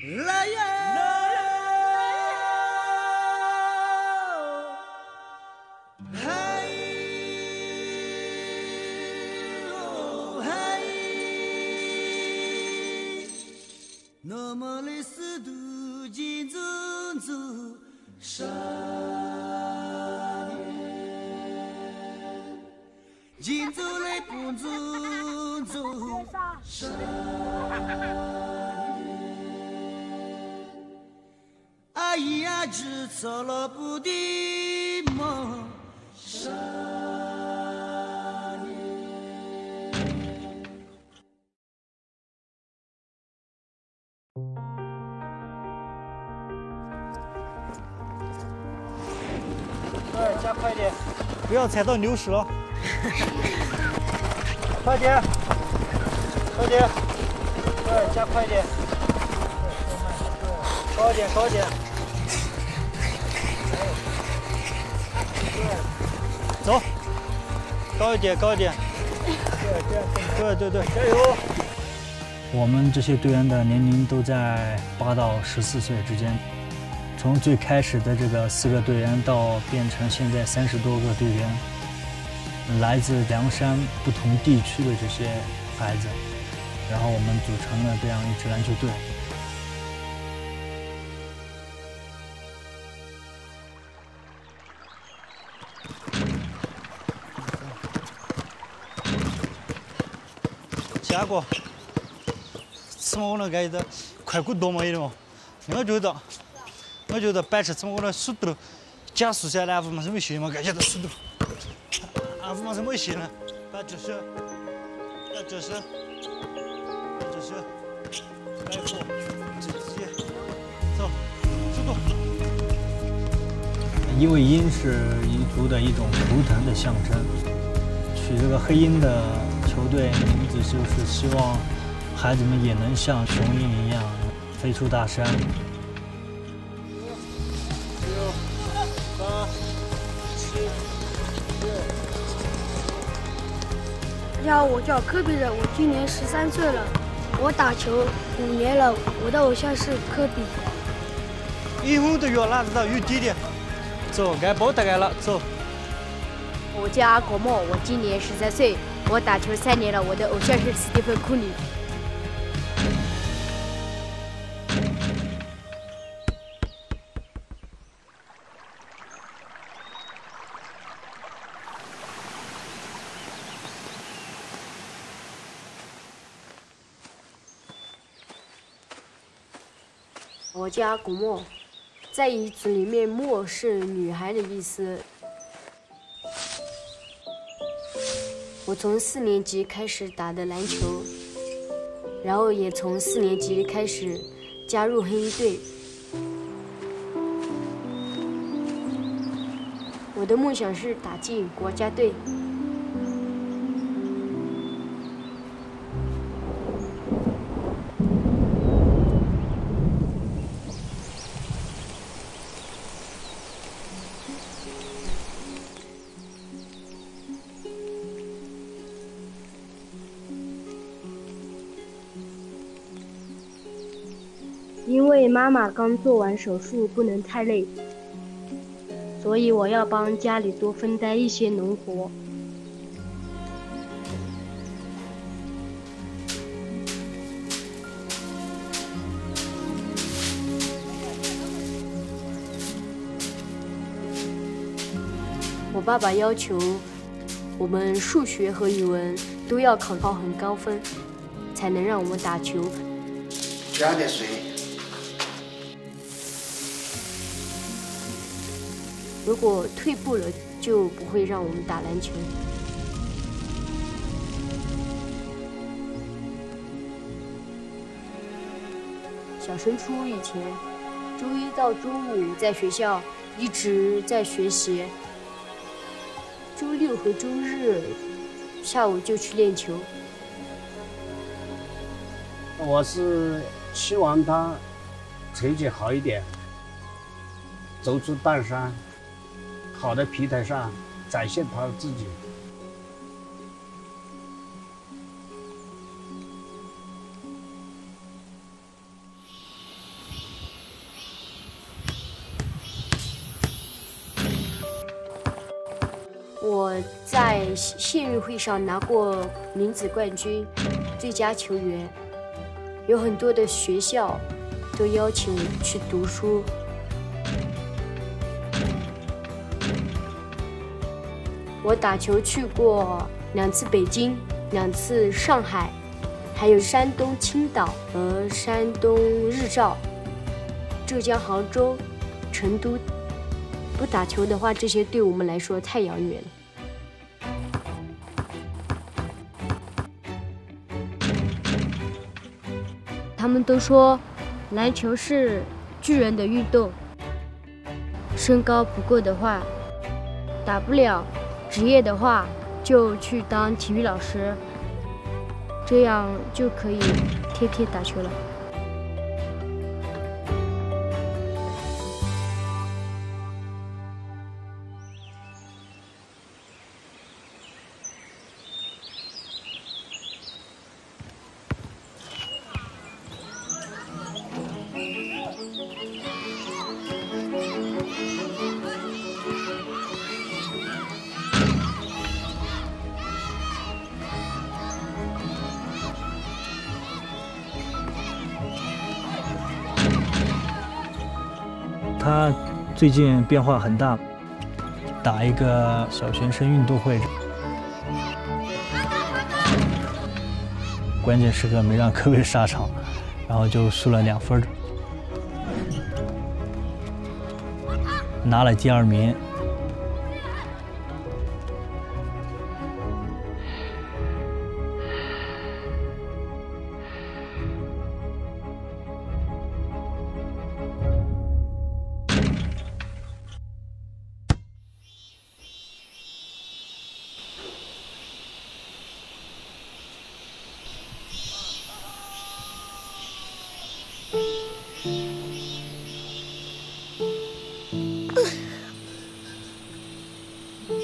来呀！嗨哟嗨，那么的是途经走走少年，今走来不走走少年。阿姨呀，制造了不的梦少年。哎，加快点，不要踩到牛屎了。快点，快点，对，加快点，高一点，高一点。走，高一点，高一点。对对对，加油！我们这些队员的年龄都在八到十四岁之间，从最开始的这个四个队员到变成现在三十多个队员，来自凉山不同地区的这些孩子，然后我们组成了这样一支篮球队。结果，怎么我能感觉到快过多么一点嘛？我觉得，我觉得摆车怎么我的速度加速下来，五毛什么线嘛？感觉到速度，啊，五毛什么线呢？摆这是，摆这是，摆这是，摆火，直接走，速度。因为鹰是彝族的一种图腾的象征，取这个黑鹰的球队名字，就是希望孩子们也能像雄鹰一样飞出大山。六、八、七、六。大家好，我叫科比的，我今年十三岁了，我打球五年了，我的偶像是科比。一会儿都越拿得到，有弟弟。走，该包大概了，走。我叫阿国莫，我今年十三岁，我打球三年了，我的偶像是斯蒂芬库里。我叫古莫，在彝族里面，莫是女孩的意思。我从四年级开始打的篮球，然后也从四年级开始加入黑衣队。我的梦想是打进国家队。妈妈刚做完手术，不能太累，所以我要帮家里多分担一些农活。我爸爸要求我们数学和语文都要考到很高分，才能让我们打球。加点水。如果退步了，就不会让我们打篮球。小升初以前，周一到周五在学校一直在学习，周六和周日下午就去练球。我是希望他成绩好一点，走出大山，好的平台上展现他自己。我在县运会上拿过女子冠军、最佳球员，有很多的学校都邀请我去读书。我打球去过两次北京，两次上海，还有山东青岛和山东日照、浙江杭州、成都。不打球的话，这些对我们来说太遥远了。他们都说，篮球是巨人的运动，身高不够的话，打不了。职业的话，就去当体育老师，这样就可以天天打球了。他最近变化很大，打一个小学生运动会，关键时刻没让科威上场，然后就输了两分，拿了第二名。因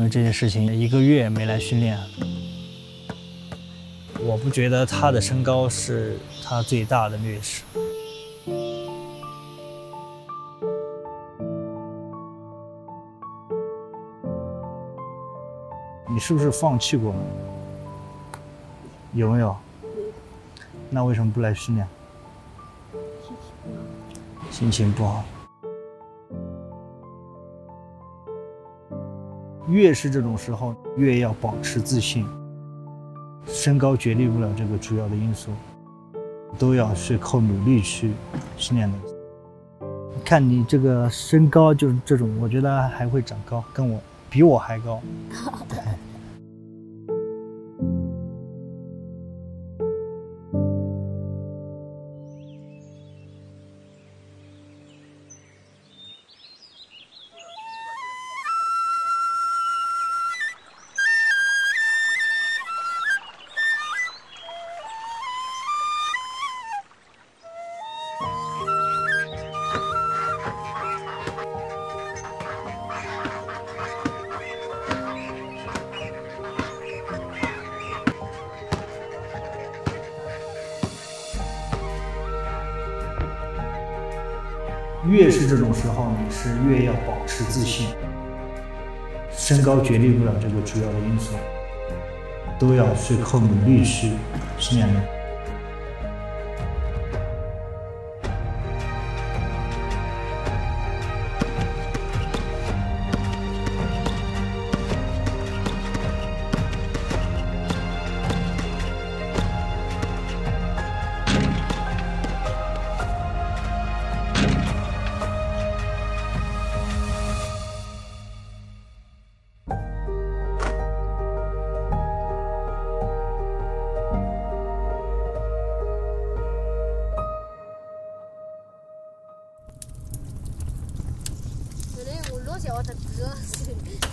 为这件事情，一个月没来训练。我不觉得他的身高是他最大的劣势。你是不是放弃过？有没有？那为什么不来训练？心情不好。越是这种时候，越要保持自信。身高决定不了这个主要的因素，都要是靠努力去训练的。看你这个身高就是这种，我觉得还会长高，跟我比我还高。越是这种时候，你是越要保持自信。身高决定不了这个主要的因素，都要去靠努力去训练的。叫他哥，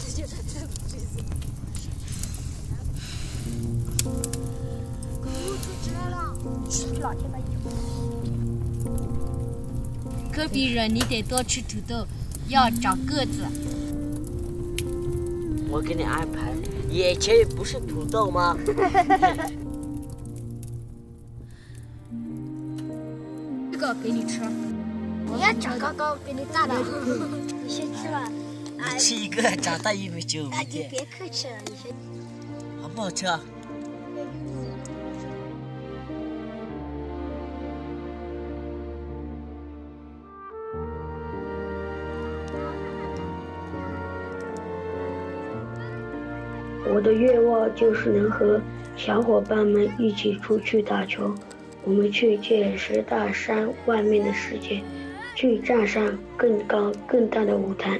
这就他这嘴子。出去了，去老天吧！隔壁人你得多吃土豆，要长个子。我给你安排，眼前不是土豆吗？这个给你吃。我要长高高，比你大的。你先吃吧。你吃一个，长大一米九，大姐别客气了，你先。好不好吃啊？我的愿望就是能和小伙伴们一起出去打球，我们去见识大山外面的世界，去站上更高更大的舞台。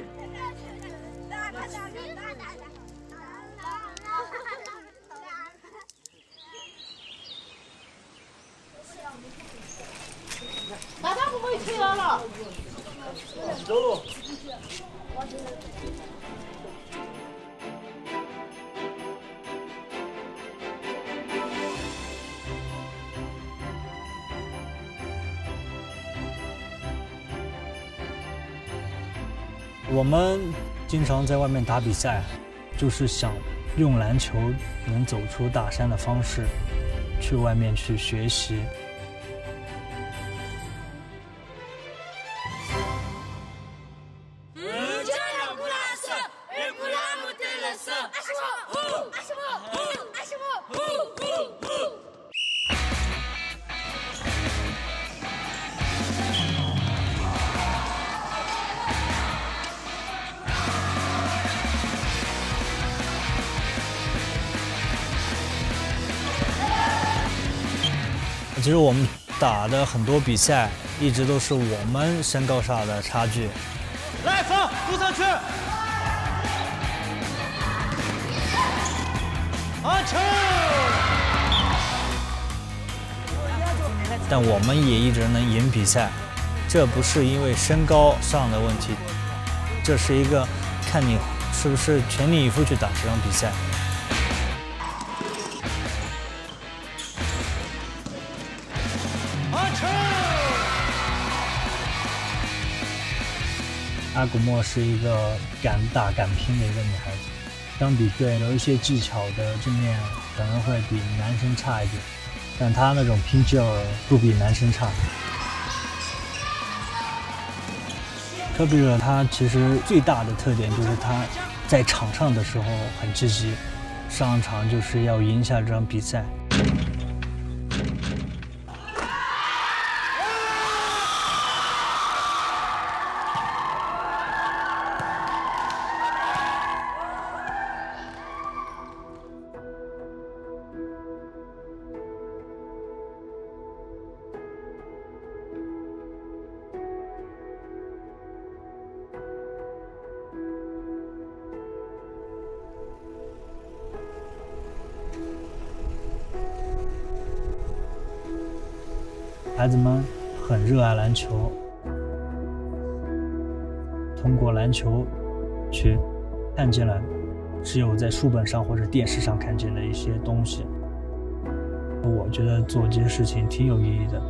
我们经常在外面打比赛，就是想用篮球能走出大山的方式，去外面去学习。其实我们打的很多比赛，一直都是我们身高上的差距。来，放，扑上去。阿球！但我们也一直能赢比赛，这不是因为身高上的问题，这是一个看你是不是全力以赴去打这场比赛。阿古莫是一个敢打敢拼的一个女孩子，相比对有一些技巧的正面可能会比男生差一点，但她那种拼劲儿不比男生差。科比尔他其实最大的特点就是他在场上的时候很积极，上场就是要赢下这场比赛。孩子们很热爱篮球，通过篮球去看见了只有在书本上或者电视上看见的一些东西。我觉得做这些事情挺有意义的。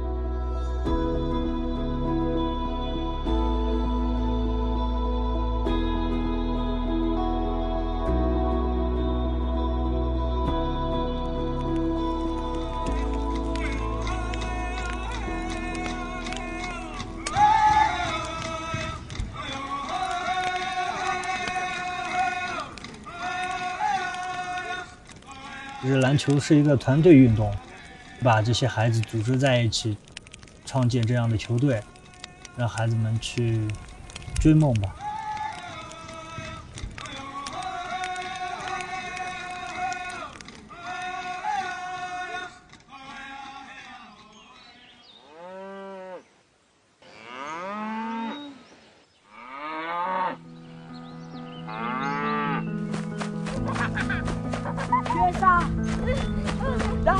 篮球是一个团队运动，把这些孩子组织在一起，创建这样的球队，让孩子们去追梦吧。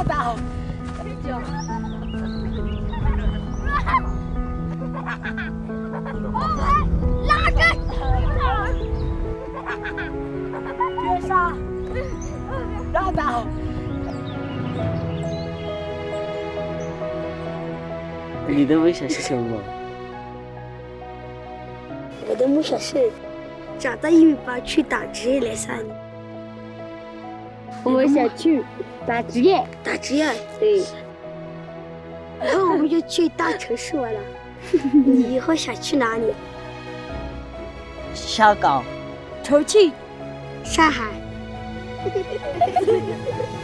拉倒，就。拉开，接上，拉倒。你的梦想是什么？我的梦想是长大一米八去打职业联赛。我们想去打职业，打职业，对，然后我们就去大城市玩了。你以后想去哪里？香港、重庆、上海。